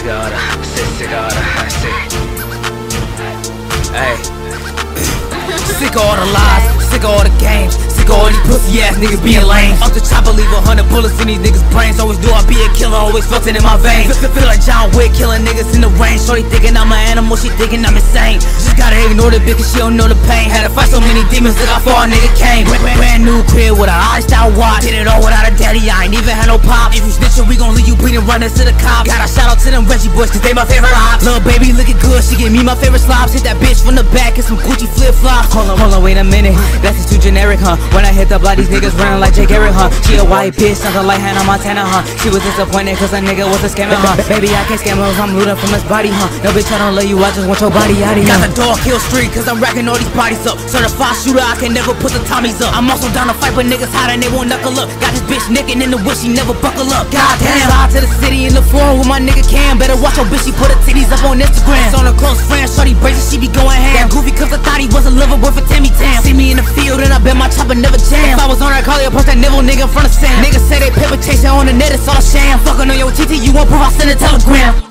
sigara, se sigara, Hey. Sick of all the lies, sick of all the games. Sick of all these pussy ass niggas being lame. Off the chopper, leave a hundred bullets in these niggas' brains. Always do I be a killer, always felt it in my veins. Feel, like John Wick, killing niggas in the rain. Shorty thinking I'm an animal, she thinking I'm insane. Just gotta ignore the bitch cause she don't know the pain. Had to fight so many demons that I fought, nigga came. Brand, new crib with a lifestyle watch. Did it all without a daddy, I ain't even no pop. If you snitchin', we gon' leave you bleeding, running to the cop. Gotta shout out to them Reggie boys, cause they my favorite ops. Little baby looking good, she give me my favorite slops. Hit that bitch from the back and some Gucci flip flops. Hold on, hold on, wait a minute. That's too generic, huh? When I hit the block, these niggas running like Jay Garrick, huh? She a white bitch, something like Hannah Montana, huh? She was disappointed cause a nigga was a scammer, huh? Baby, I can't scam her I'm looting from his body, huh? No bitch, I don't love you, I just want your body out of here. Got the dog kill street cause I'm racking all these bodies up. Certified shooter, I can never put the Tommies up. I'm also down to fight, but niggas hot and they won't knuckle up. Got this bitch naked in the wish, she never buckle up. Goddamn, slide to the city in the forum with my nigga Cam. Better watch your bitch, she put her titties up on Instagram. On her close friend, shorty braces, she be going ham. That goofy cause I thought he was a lover boy for Timmy Tam. See me in the field and I bet my chopper never jam. If I was on her, call you post that nibble nigga in front of Sam. Niggas say they paper chasing on the net, it's all a sham. Fucking on your TT, you won't prove I send a telegram.